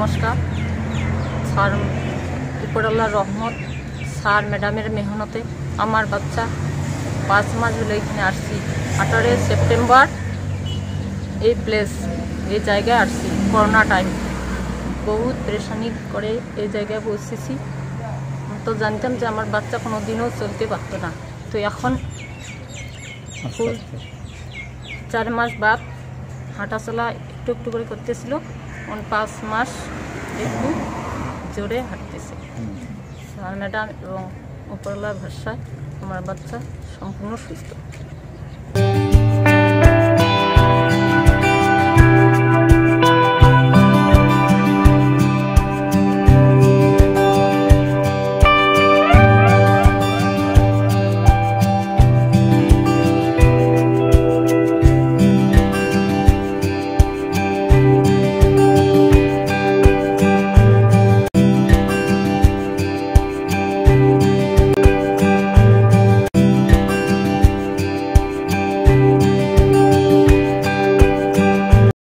নমস্কার। স্যার উপরাল্লাহ রহমত। স্যার ম্যাডামের মেহনতে আমার বাচ্চা পাঁচ মাস হলে এখানে আসছি। আঠারোই সেপ্টেম্বর এই প্লেস এই জায়গায় আসছি করোনা টাইম বহুত পরেশানি করে এই জায়গায় বসেছি। তো জানতাম যে আমার বাচ্চা কোনো দিনও চলতে পারতো না। তো এখন ফুল চার মাস বাদ হাঁটাচলা একটু একটু করে করতেছিল। পাঁচ মাস একটু জোরে হাঁটতেছে। ম্যাডাম এবং উপরলা ভাষায় আমার বাচ্চা সম্পূর্ণ সুস্থ।